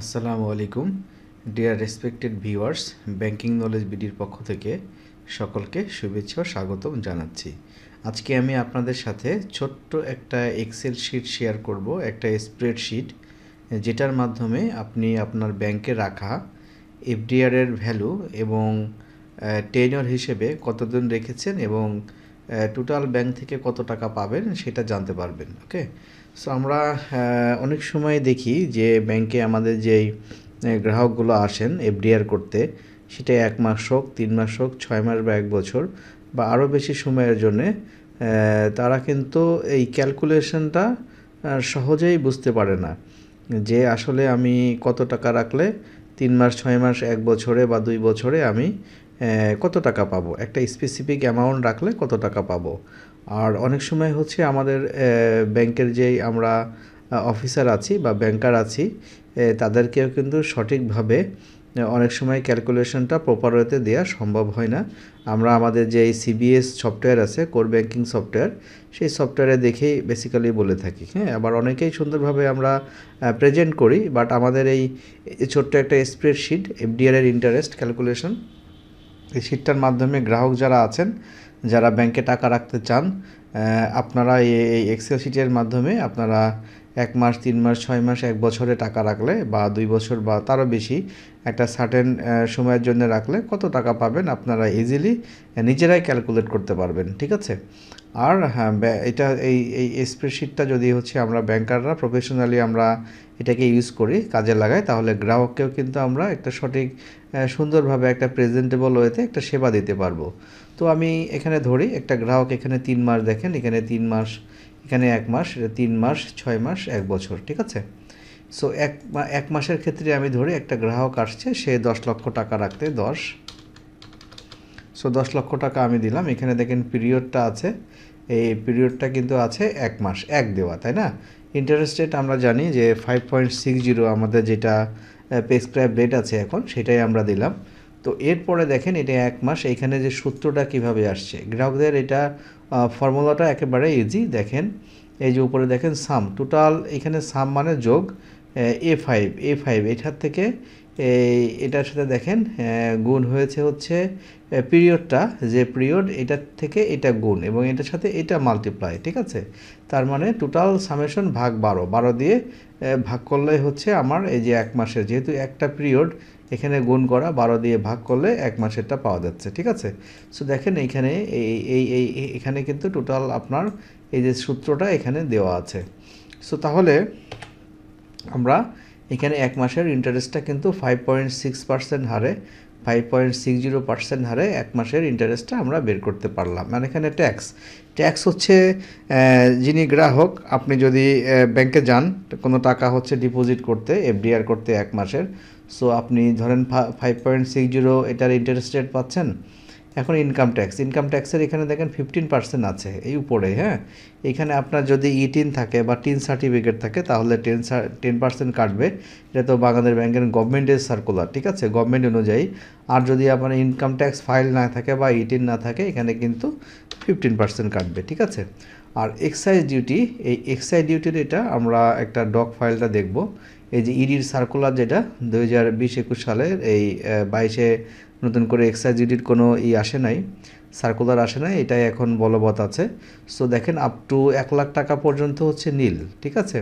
আসসালামু আলাইকুম, dear respected viewers, banking knowledge বিডির পক্ষ থেকে সকলকে শুভেচ্ছা ও স্বাগতম জানাচ্ছি। আজকে আমি আপনাদের সাথে ছোট্ট একটা এক্সেল শিট শেয়ার করব, একটা স্প্রেডশিট যেটার মাধ্যমে আপনি আপনার ব্যাংকে রাখা এফডিআর এর ভ্যালু এবং টেনর হিসেবে কতদিন রেখেছেন এবং টোটাল ব্যাংক থেকে কত টাকা পাবেন সেটা জানতে পারবেন ওকে সো আমরা অনেক সময় দেখি যে ব্যাংকে আমাদের যেই গ্রাহকগুলো আসেন এফডিআর করতে, সেটা এক মাস হোক, তিন মাস হোক, ছয় মাস বা এক বছর বা আরও বেশি সময়ের জন্যে তারা কিন্তু এই ক্যালকুলেশনটা সহজেই বুঝতে পারে না যে আসলে আমি কত টাকা রাখলে তিন মাস, ছয় মাস, এক বছরে বা দুই বছরে আমি কত টাকা পাবো? একটা স্পেসিফিক অ্যামাউন্ট রাখলে কত টাকা পাবো? আর অনেক সময় হচ্ছে আমাদের ব্যাংকের যেই আমরা অফিসার আছি বা ব্যাংকার আছি তাদেরকেও কিন্তু সঠিকভাবে অনেক সময় ক্যালকুলেশনটা প্রপার ওয়েতে দেওয়া সম্ভব হয় না। আমরা আমাদের যে সিবিএস সফটওয়্যার আছে কোর ব্যাংকিং সফটওয়্যার সেই সফটওয়্যারে দেখেই বেসিক্যালি বলে থাকি। হ্যাঁ আবার অনেকেই সুন্দরভাবে আমরা প্রেজেন্ট করি বাট আমাদের এই ছোট্ট একটা স্প্রেডশিট এফডিআর এর ইন্টারেস্ট ক্যালকুলেশন এই শিটটার মাধ্যমে গ্রাহক যারা আছেন, যারা ব্যাংকে টাকা রাখতে চান আপনারা এই- এই এক্সেল শিটের মাধ্যমে আপনারা এক মাস, তিন মাস, ছয় মাস, এক বছরে টাকা রাখলে বা দুই বছর বা তারও বেশি একটা সার্টেন সময়ের জন্য রাখলে কত টাকা পাবেন আপনারা ইজিলি নিজেরাই ক্যালকুলেট করতে পারবেন, ঠিক আছে? আর হ্যাঁ এটা এই এই স্প্রেডশিটটা যদি হচ্ছে আমরা ব্যাংকাররা প্রফেশনালি আমরা এটাকে ইউজ করি, কাজে লাগাই, তাহলে গ্রাহককেও কিন্তু আমরা একটা সঠিক সুন্দরভাবে একটা প্রেজেন্টেবল ওয়েতে একটা সেবা দিতে পারব। তো আমি এখানে ধরি, একটা গ্রাহক এখানে তিন মাস দেখেন, এখানে তিন মাস, এখানে এক মাস, এটা তিন মাস, ছয় মাস, এক বছর, ঠিক আছে? সো এক এক মাসের ক্ষেত্রে আমি ধরি, একটা গ্রাহক আসছে, সে দশ লক্ষ টাকা রাখতে, দশ। সো দশ লক্ষ টাকা আমি দিলাম, এখানে দেখেন পিরিয়ডটা আছে এই পিরিয়ডটা কিন্তু আছে এক মাস, এক দেওয়া, তাই না? ইন্টারেস্ট রেট আমরা জানি যে ফাইভ পয়েন্ট সিক্স জিরো আমাদের যেটা প্রেসক্রাইব রেট আছে এখন, সেটাই আমরা দিলাম। তো এরপরে দেখেন এটা এক মাস, এখানে যে সূত্রটা কীভাবে আসছে? গ্রাহকদের এটা ফর্মুলাটা একেবারে ইজি দেখেন, এই যে উপরে দেখেন সাম টোটাল এখানে সাম মানে যোগ এ ফাইভ এ ফাইভ এটার থেকে এটার সাথে দেখেন গুণ হয়েছে হচ্ছে পিরিয়ডটা, যে পিরিয়ড, এটার থেকে এটা গুণ এবং এটার সাথে এটা মাল্টিপ্লাই ঠিক আছে? তার মানে টোটাল সামেশন ভাগ বারো। বারো দিয়ে ভাগ করলে হচ্ছে আমার এই যে এক মাসের, যেহেতু একটা পিরিয়ড, এখানে গুণ করা, বারো দিয়ে ভাগ করলে এক মাসেরটা পাওয়া যাচ্ছে, ঠিক আছে? সো দেখেন এইখানে, এই এই এই, এই- এখানে কিন্তু টোটাল আপনার এই যে সূত্রটা এখানে দেওয়া আছে। সো তাহলে আমরা এখানে এক মাসের ইন্টারেস্টটা কিন্তু ফাইভ পয়েন্ট সিক্স পার্সেন্ট হারে five point six zero percent হারে এক মাসের ইন্টারেস্টটা আমরা বের করতে পারলাম। মানে এখানে ট্যাক্স ট্যাক্স হচ্ছে যিনি গ্রাহক, আপনি যদি ব্যাংকে যান, কোনো টাকা হচ্ছে ডিপোজিট করতে এফডিআর করতে এক মাসের। সো আপনি ধরেন ফাইভ পয়েন্ট সিক্স জিরো এটার ইন্টারেস্ট রেট পাচ্ছেন। এখন ইনকাম ট্যাক্স ইনকাম ট্যাক্সের এখানে দেখেন ফিফটিন পার্সেন্ট আছে, এই উপরে হ্যাঁ? এখানে আপনার যদি ইটিন থাকে বা টিন সার্টিফিকেট থাকে, তাহলে টেন টেন পার্সেন্ট কাটবে। এটা তো বাংলাদেশ ব্যাংকের গভর্নমেন্টের সার্কুলার ঠিক আছে? গভর্নমেন্ট অনুযায়ী। আর যদি আপনার ইনকাম ট্যাক্স ফাইল না থাকে বা ইটিন না থাকে, এখানে কিন্তু ফিফটিন পার্সেন্ট কাটবে, ঠিক আছে? আর এক্সাইজ ডিউটি এই এক্সাইজ ডিউটির এটা আমরা একটা ডক ফাইলটা দেখব। এই যে ইডির সার্কুলার যেটা, দুই হাজার বিশ একুশ সালের এই বাইশে নতুন করে এক্সাইজ ডিউটির কোনো ই আসে নাই সার্কুলার আসে নাই, এটাই এখন বলবৎ আছে। সো দেখেন আপ টু এক লাখ টাকা পর্যন্ত হচ্ছে নীল, ঠিক আছে?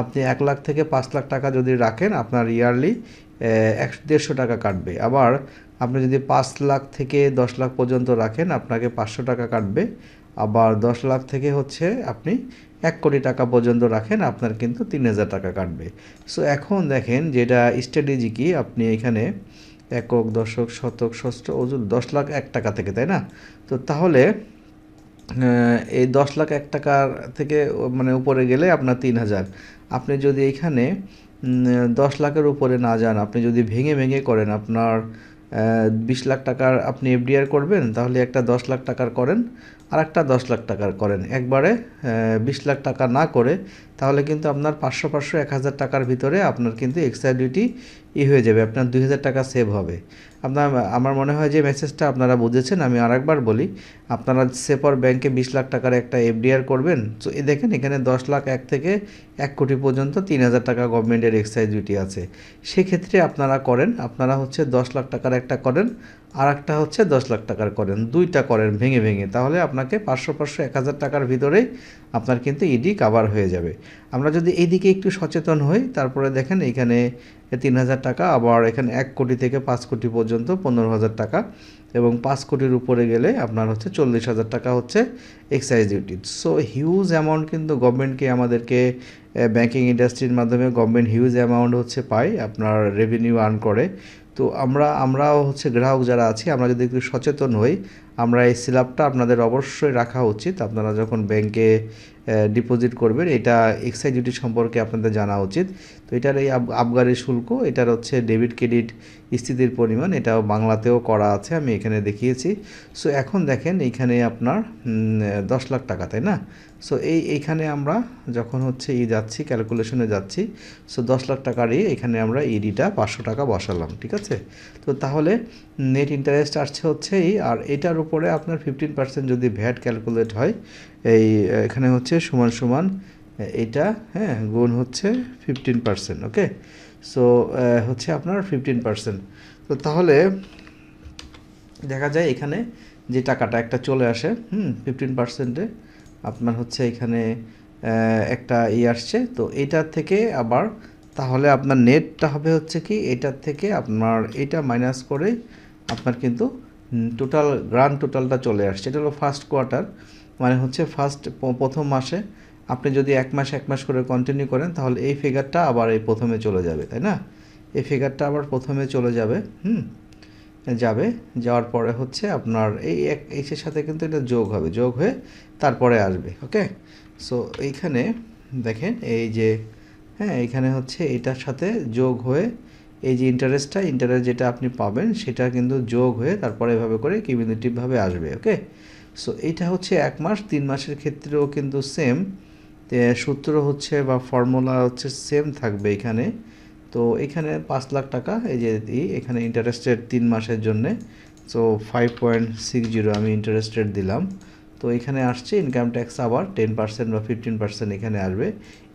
আপনি এক লাখ থেকে পাঁচ লাখ টাকা যদি রাখেন, আপনার ইয়ারলি এক, দেড়শো টাকা কাটবে। আবার আপনি যদি পাঁচ লাখ থেকে দশ লাখ পর্যন্ত রাখেন, আপনাকে পাঁচশো টাকা কাটবে। আবার দশ লাখ থেকে হচ্ছে আপনি এক কোটি টাকা পর্যন্ত রাখেন, আপনার কিন্তু তিন হাজার টাকা কাটবে। সো এখন দেখেন যেটা স্ট্র্যাটেজি কি, আপনি এখানে একক, দশক, শতক, ষষ্ঠ ওজন দশ লাখ এক টাকা থেকে, তাই না? তো তাহলে এই দশ লাখ এক টাকার থেকে মানে উপরে গেলে আপনার তিন হাজার। আপনি যদি এখানে দশ লাখের উপরে না যান, আপনি যদি ভেঙে ভেঙে করেন, আপনার বিশ লাখ টাকার আপনি এফডিআর করবেন, তাহলে একটা দশ লাখ টাকার করেন। আর একটা দশ লাখ টাকার করেন। একবারে বিশ লাখ টাকা না করে, তাহলে কিন্তু আপনার পাঁচশো পাঁচশো এক হাজার টাকার ভিতরে আপনার কিন্তু এক্সাইডিটি ই হয়ে যাবে, আপনার দুই হাজার টাকা সেভ হবে। আপনার, আমার মনে হয় যে মেসেজটা আপনারা বুঝেছেন, আমি আরেকবার বলি, আপনারা সেপর ব্যাংকে বিশ লাখ টাকার একটা এফডিআর করবেন, তো এ দেখেন এখানে দশ লাখ এক থেকে এক কোটি পর্যন্ত তিন হাজার টাকা গভর্নমেন্টের এক্সাইজ ডিউটি আছে। সেক্ষেত্রে আপনারা করেন, আপনারা হচ্ছে দশ লাখ টাকার একটা করেন, আর একটা হচ্ছে দশ লাখ টাকার করেন, দুইটা করেন ভেঙে ভেঙে, তাহলে আপনাকে পাঁচশো পাঁচশো, এক হাজার টাকার ভিতরেই আপনার কিন্তু ইডি কাভার হয়ে যাবে। আমরা যদি এইদিকে একটু সচেতন হই, তারপরে দেখেন এখানে তিন হাজার টাকা, আবার এখানে এক কোটি থেকে পাঁচ কোটি পর্যন্ত পনেরো হাজার টাকা এবং পাঁচ কোটির উপরে গেলে আপনার হচ্ছে চল্লিশ হাজার টাকা হচ্ছে excise duty so huge amount কিন্তু গভর্নমেন্টকে আমাদেরকে ব্যাংকিং ইন্ডাস্ট্রির মাধ্যমে গভর্নমেন্ট হিউজ অ্যামাউন্ট হচ্ছে পায়, আপনার রেভিনিউ আর্ন করে। তো আমরা, আমরাও হচ্ছে গ্রাহক যারা আছি, আমরা যদি একটু সচেতন হই আমরা এই স্ল্যাবটা আপনাদের অবশ্যই রাখা উচিত। আপনারা যখন ব্যাংকে ডিপোজিট করবেন, এটা এক্সাইজ ডিউটি সম্পর্কে আপনাদের জানা উচিত। তো এটার এই আবগারি শুল্ক, এটার হচ্ছে ডেবিট ক্রেডিট স্থিতির পরিমাণ, এটাও বাংলাতেও করা আছে, আমি এখানে দেখিয়েছি। সো এখন দেখেন এইখানে আপনার দশ লাখ টাকা, তাই না? সো এই, এইখানে আমরা যখন হচ্ছে ই যাচ্ছি ক্যালকুলেশনে যাচ্ছি সো দশ লাখ টাকারই এখানে আমরা ইডিটা পাঁচশো টাকা বসালাম, ঠিক আছে? তো তাহলে নেট ইন্টারেস্ট আসছে হচ্ছে এই আর এটার উপরে আপনার ফিফটিন পার্সেন্ট যদি ভ্যাট ক্যালকুলেট হয়, এই, এখানে হচ্ছে সমান সমান এটা হ্যাঁ গুণ হচ্ছে ফিফটিন পার্সেন্ট ওকে সো হচ্ছে আপনার ফিফটিন পার্সেন্ট তো তাহলে দেখা যায় এখানে যে টাকাটা একটা চলে আসে, হুম ফিফটিন পার্সেন্টে আপনার হচ্ছে এখানে একটা ই আসছে। তো এইটার থেকে আবার, তাহলে আপনার নেটটা হবে হচ্ছে কি এটার থেকে আপনার এটা মাইনাস করে আপনার কিন্তু টোটাল গ্রান্ড টোটালটা চলে আসছে। এটা হলো ফার্স্ট কোয়ার্টার মানে হচ্ছে ফার্স্ট প্রথম মাসে আপনি যদি এক মাস এক মাস করে কন্টিনিউ করেন, তাহলে এই ফিগারটা আবার এই প্রথমে চলে যাবে, তাই না? এই ফিগারটা আবার প্রথমে চলে যাবে, হুম? যাবে, যাওয়ার পরে হচ্ছে আপনার এই এক এইসের সাথে কিন্তু এটা যোগ হবে, যোগ হয়ে তারপরে আসবে ওকে সো এইখানে দেখেন এই যে হ্যাঁ এখানে হচ্ছে এটার সাথে যোগ হয়ে এই যে ইন্টারেস্টটা ইন্টারেস্ট যেটা আপনি পাবেন, সেটা কিন্তু যোগ হয়ে তারপরে এভাবে করে কিউমিউলেটিভভাবে আসবে ওকে সো এইটা হচ্ছে এক মাস, তিন মাসের ক্ষেত্রেও কিন্তু সেম সূত্র হচ্ছে বা ফর্মুলা হচ্ছে সেম থাকবে এখানে। তো এখানে পাঁচ লাখ টাকা, এই যে এখানে ইন্টারেস্টেড তিন মাসের জন্যে। So five point six zero আমি ইন্টারেস্টেড দিলাম। তো এখানে আসছে ইনকাম ট্যাক্স আবার টেন পার্সেন্ট বা ফিফটিন পার্সেন্ট এখানে আসবে।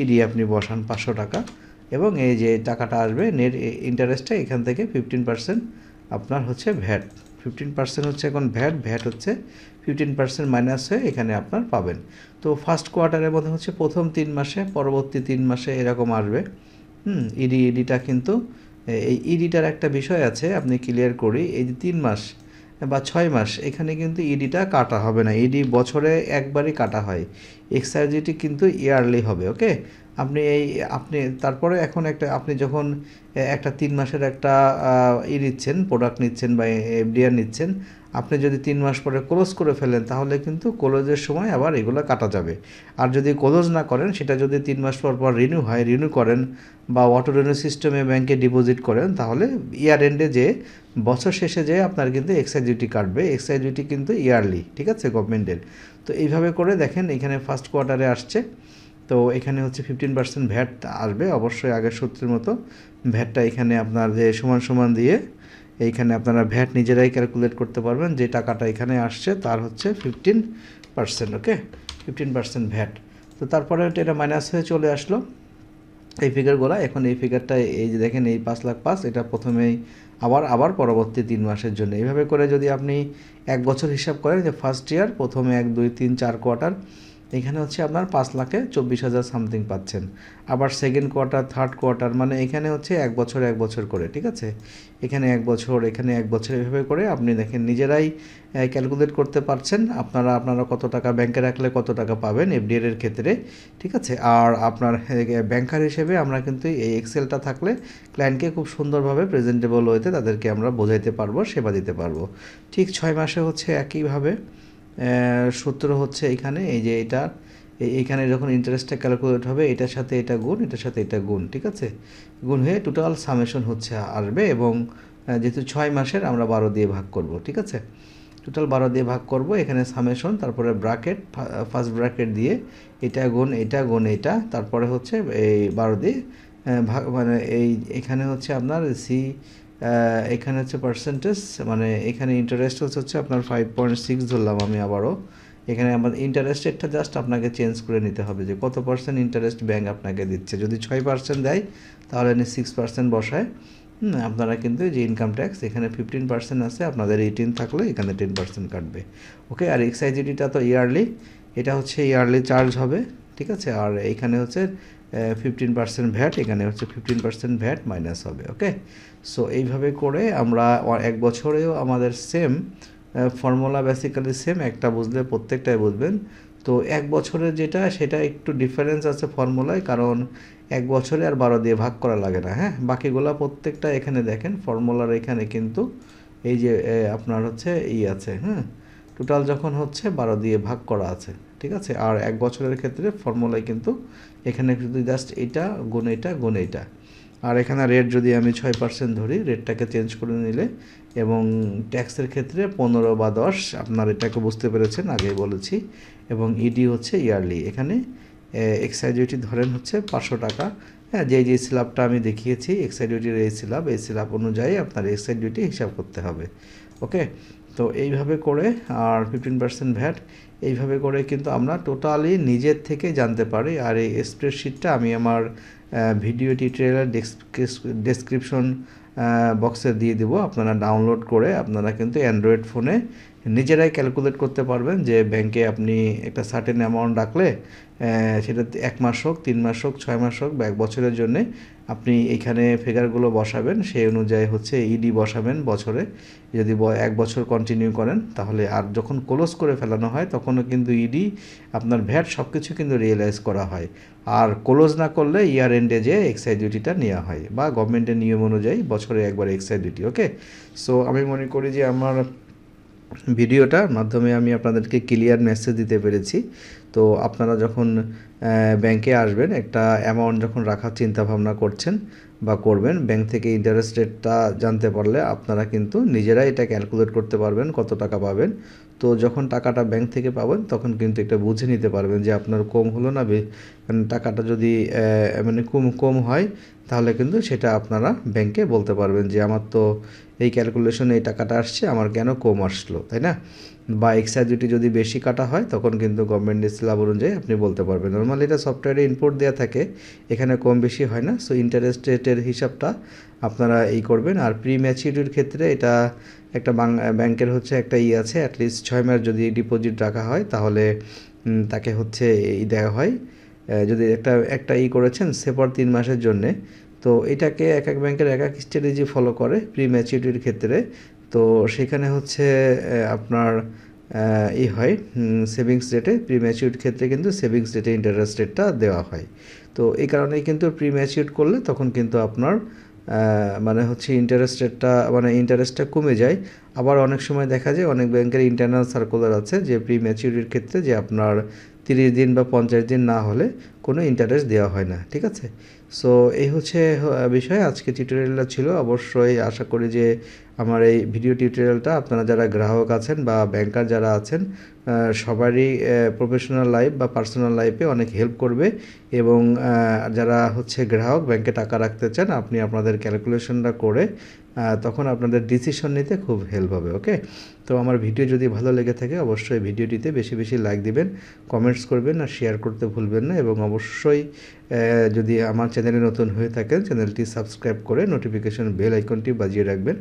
ইডি আপনি বসান পাঁচশো টাকা। এবং এই যে টাকাটা আসবে নেট ইন্টারেস্টটা এখান থেকে ফিফটিন পার্সেন্ট আপনার হচ্ছে ভ্যাট ফিফটিন পার্সেন্ট হচ্ছে এখন ভ্যাট ভ্যাট হচ্ছে ফিফটিন পার্সেন্ট মাইনাস হয়ে এখানে আপনার পাবেন। তো ফার্স্ট কোয়ার্টারের মধ্যে হচ্ছে প্রথম তিন মাসে, পরবর্তী তিন মাসে এরকম আসবে। হুম ইডি ইডিটা কিন্তু, এই ইডিটার একটা বিষয় আছে, আপনি ক্লিয়ার করি, এই যে তিন মাস বা ছয় মাস, এখানে কিন্তু ইডিটা কাটা হবে না। ইডি বছরে একবারই কাটা হয়। এক্সাইজিটি কিন্তু ইয়ারলি হবে ওকে আপনি এই, আপনি তারপরে এখন একটা, আপনি যখন একটা তিন মাসের একটা ই নিচ্ছেন প্রোডাক্ট নিচ্ছেন বা এফডিআর নিচ্ছেন, আপনি যদি তিন মাস পরে ক্লোজ করে ফেলেন, তাহলে কিন্তু ক্লোজের সময় আবার এগুলো কাটা যাবে। আর যদি ক্লোজ না করেন, সেটা যদি তিন মাস পর পর রিনিউ হয় রিনিউ করেন বা অটো রিনিউ সিস্টেমে ব্যাংকে ডিপোজিট করেন, তাহলে ইয়ার এন্ডে যে, বছর শেষে যে আপনার কিন্তু এক্সাইজ ডিউটি কাটবে এক্সাইজ ডিউটি কিন্তু ইয়ারলি ঠিক আছে গভর্নমেন্টের তো এইভাবে করে দেখেন, এখানে ফার্স্ট কোয়ার্টারে আসছে। তো এখানে হচ্ছে ফিফটিন পার্সেন্ট ভ্যাট আসবে। অবশ্যই আগের সূত্রের মতো ভ্যাটটা এখানে আপনার যে সমান সমান দিয়ে এইখানে আপনারা ভ্যাট নিজেরাই ক্যালকুলেট করতে পারবেন। যে টাকাটা এখানে আসছে তার হচ্ছে fifteen percent okay fifteen percent VAT. তো তারপরে এটা মাইনাস হয়ে চলে আসলো। এই ফিগারগুলো এখন এই ফিগারটা এই যে দেখেন, এই পাঁচ লাখ পাঁচ, এটা প্রথমেই আবার আবার পরবর্তী তিন মাসের জন্য। এইভাবে করে যদি আপনি এক বছর হিসাব করেন যে ফার্স্ট ইয়ার প্রথমে এক, দুই, তিন, চার কোয়ার্টার এখানে হচ্ছে আপনার পাঁচ লাখে চব্বিশ হাজার সামথিং পাচ্ছেন। আবার সেকেন্ড কোয়ার্টার থার্ড কোয়ার্টার মানে এখানে হচ্ছে এক বছর এক বছর করে, ঠিক আছে? এখানে এক বছর, এখানে এক বছর এভাবে করে আপনি দেখেন নিজেরাই ক্যালকুলেট করতে পারছেন। আপনারা আপনারা কত টাকা ব্যাংকে রাখলে কত টাকা পাবেন এফডিআর এর ক্ষেত্রে, ঠিক আছে? আর আপনার ব্যাংকার হিসেবে আমরা কিন্তু এই এক্সেলটা থাকলে ক্লায়েন্টকে খুব সুন্দরভাবে প্রেজেন্টেবল হইতে তাদেরকে আমরা বোঝাইতে পারব, সেবা দিতে পারব। ঠিক ছয় মাসে হচ্ছে একইভাবে সূত্র হচ্ছে এখানে, এই যে এটা এইখানে যখন ইন্টারেস্টটা ক্যালকুলেট হবে, এটার সাথে এটা গুণ, এটার সাথে এটা গুণ, ঠিক আছে? গুণ হয়ে টোটাল সামেশন হচ্ছে আসবে এবং যেহেতু ছয় মাসের, আমরা বারো দিয়ে ভাগ করব, ঠিক আছে? টোটাল বারো দিয়ে ভাগ করব, এখানে সামেশন তারপরে ব্র্যাকেট ফার্স্ট ব্র্যাকেট দিয়ে এটা গুণ এটা গুণ, এটা, তারপরে হচ্ছে এই বারো দিয়ে ভাগ মানে এই, এখানে হচ্ছে আপনার সি এখানে হচ্ছে পার্সেন্টেজ মানে এখানে ইন্টারেস্ট হচ্ছে আপনার ফাইভ পয়েন্ট সিক্স ধরলাম আমি আবারও। এখানে আমার ইন্টারেস্ট রেটটা জাস্ট আপনাকে চেঞ্জ করে নিতে হবে যে কত পার্সেন্ট ইন্টারেস্ট ব্যাঙ্ক আপনাকে দিচ্ছে। যদি ছয় পার্সেন্ট দেয়, তাহলে এনে সিক্স পার্সেন্ট বসায়। আপনারা কিন্তু যে ইনকাম ট্যাক্স এখানে ফিফটিন পার্সেন্ট আছে, আপনাদের এইটিন থাকলে এখানে টেন পার্সেন্ট কাটবে। ওকে আর এক্সাইজিডিটা তো ইয়ারলি এটা হচ্ছে ইয়ারলি চার্জ হবে, ঠিক আছে? আর এইখানে হচ্ছে ফিফটিন পার্সেন্ট ভ্যাট, এখানে হচ্ছে ফিফটিন পার্সেন্ট ভ্যাট মাইনাস হবে ওকে সো এইভাবে করে আমরা এক বছরেও আমাদের সেম ফর্মুলা বেসিক্যালি সেম একটা বুঝলে প্রত্যেকটাই বুঝবেন। তো এক বছরের যেটা, সেটা একটু ডিফারেন্স আছে ফর্মুলায় কারণ এক বছরে আর বারো দিয়ে ভাগ করা লাগে না হ্যাঁ? বাকিগুলা প্রত্যেকটা এখানে দেখেন ফর্মুলার এখানে কিন্তু এই যে আপনার হচ্ছে ই আছে হ্যাঁ টোটাল যখন হচ্ছে বারো দিয়ে ভাগ করা আছে ঠিক আছে? আর এক বছরের ক্ষেত্রে ফর্মুলায় কিন্তু এখানে শুধু জাস্ট এটা, গুণ এটা গুণ এটা। আর এখানে রেট যদি আমি ছয় পার্সেন্ট ধরি রেটটাকে চেঞ্জ করে নিলে এবং ট্যাক্সের ক্ষেত্রে পনেরো বা দশ, আপনার এটাকে বুঝতে পেরেছেন, আগেই বলেছি। এবং ইডি হচ্ছে ইয়ারলি এখানে এক্সাইজ ডিউটি ধরেন হচ্ছে পাঁচশো টাকা। হ্যাঁ যে যে স্ল্যাবটা আমি দেখিয়েছি এক্সাইজ ডিউটির এই স্ল্যাব এই স্ল্যাব অনুযায়ী আপনার এক্সাইজ ডিউটি হিসাব করতে হবে। ওকে তো এইভাবে করে আর ফিফটিন পার্সেন্ট ভ্যাট এইভাবে করে কিন্তু আমরা টোটালি নিজের থেকে জানতে পারি। আর এই স্প্রেডশিটটা আমি আমার ভিডিও টিউটোরিয়ালের ডেসক্রিপশন বক্সে দিয়ে দেবো। আপনারা ডাউনলোড করে আপনারা কিন্তু অ্যান্ড্রয়েড ফোনে নিজেরাই ক্যালকুলেট করতে পারবেন যে ব্যাংকে আপনি একটা সার্টেন অ্যামাউন্ট রাখলে সেটা এক মাস হোক, তিন মাস হোক, ছয় মাস হোক বা এক বছরের জন্যে আপনি এখানে ফিগারগুলো বসাবেন, সেই অনুযায়ী হচ্ছে ইডি বসাবেন বছরে। যদি এক বছর কন্টিনিউ করেন, তাহলে আর যখন ক্লোজ করে ফেলানো হয়, তখনও কিন্তু ইডি আপনার ভ্যাট সব কিছু কিন্তু রিয়েলাইজ করা হয়। আর ক্লোজ না করলে ইয়ার এন্ডে যে এক্সাইজ ডিউটিটা নেওয়া হয়, বা গভর্নমেন্টের নিয়ম অনুযায়ী বছরে একবার এক্সাইজ ডিউটি ওকে সো আমি মনে করি যে আমার ভিডিওটার মাধ্যমে আমি আপনাদেরকে ক্লিয়ার মেসেজ দিতে পেরেছি। তো আপনারা যখন ব্যাংকে আসবেন, একটা অ্যামাউন্ট যখন রাখার চিন্তা ভাবনা করছেন বা করবেন ব্যাংক থেকে ইন্টারেস্ট রেটটা জানতে পারলে আপনারা কিন্তু নিজেরাই এটা ক্যালকুলেট করতে পারবেন কত টাকা পাবেন। তো যখন টাকাটা ব্যাংক থেকে পাবেন, তখন কিন্তু এটা বুঝে নিতে পারবেন যে আপনার কম হলো না মানে টাকাটা যদি মানে কম কম হয়, তাহলে কিন্তু সেটা আপনারা ব্যাংকে বলতে পারবেন যে আমার তো এই ক্যালকুলেশনে এই টাকাটা আসছে, আমার কেন কম আসলো, তাই না? বা এক্সাইজ ডিউটি যদি বেশি কাটা হয়, তখন কিন্তু গভর্নমেন্ট স্ল্যাব অনুযায়ী আপনি বলতে পারবেন। নর্মালি এটা সফটওয়্যারে ইনপুট দেওয়া থাকে, এখানে কম বেশি হয় না সো ইন্টারেস্ট রেটের হিসাবটা আপনারা এই করবেন। আর প্রি ম্যাচিউরিটির ক্ষেত্রে এটা একটা ব্যাংকের হচ্ছে একটা ই আছে অ্যাটলিস্ট ছয় মাস যদি ডিপোজিট রাখা হয়, তাহলে তাকে হচ্ছে এই দেওয়া হয়। যদি একটা একটা ই করেছেন, সেপর তিন মাসের জন্যে তো এটাকে এক এক ব্যাংকের এক এক স্ট্র্যাটেজি ফলো করে প্রি ম্যাচিউরিটির ক্ষেত্রে। তো সেখানে হচ্ছে আপনার ই হয় সেভিংস রেটে প্রি ম্যাচিউর ক্ষেত্রে কিন্তু সেভিংস রেটে ইন্টারেস্ট রেটটা দেওয়া হয়। তো এই কারণেই কিন্তু প্রি ম্যাচিউর করলে তখন কিন্তু আপনার মানে হচ্ছে ইন্টারেস্ট রেটটা মানে ইন্টারেস্টটা কমে যায়। আবার অনেক সময় দেখা যায় অনেক ব্যাংকের ইন্টারনাল সার্কুলার আছে যে প্রি ম্যাচিউরিটির ক্ষেত্রে যে আপনার তিরিশ দিন বা পঞ্চাশ দিন না হলে কোনো ইন্টারেস্ট দেওয়া হয় না, ঠিক আছে? সো এই হচ্ছে বিষয়। আজকে টিউটোরিয়ালটা ছিল। অবশ্যই আশা করি যে আমার এই ভিডিও টিউটোরিয়ালটা আপনারা যারা গ্রাহক আছেন বা ব্যাংকার যারা আছেন সবারই প্রফেশনাল লাইফ বা পার্সোনাল লাইফে অনেক হেল্প করবে এবং যারা হচ্ছে গ্রাহক ব্যাংকে টাকা রাখতে চান, আপনি আপনাদের ক্যালকুলেশনটা করে তখন আপনাদের ডিসিশন নিতে খুব হেল্প হবে ওকে তো আমার ভিডিও যদি ভালো লেগে থাকে, অবশ্যই ভিডিওটিতে বেশি বেশি লাইক দিবেন কমেন্টস করবেন আর শেয়ার করতে ভুলবেন না এবং অবশ্যই যদি আমার চ্যানেলে নতুন হয়ে থাকেন চ্যানেলটি সাবস্ক্রাইব করে নোটিফিকেশন বেল আইকনটি বাজিয়ে রাখবেন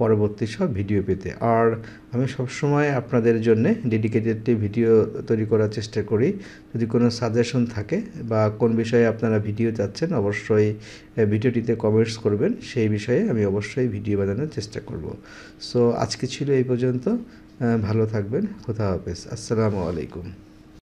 পরবর্তী সব ভিডিও পেতে। আর আমি সবসময় আপনাদের জন্য ডেডিকেটেড ভিডিও তৈরি করার চেষ্টা করি। যদি কোনো সাজেশন থাকে বা কোন বিষয়ে আপনারা ভিডিও চাচ্ছেন, অবশ্যই ভিডিওটিতে কমেন্টস করবেন। সেই বিষয়ে আমি অবশ্যই ভিডিও বানানোর চেষ্টা করব। সো আজকে ছিল এই পর্যন্ত। ভালো থাকবেন। খোদা হাফেজ। আসসালামু আলাইকুম।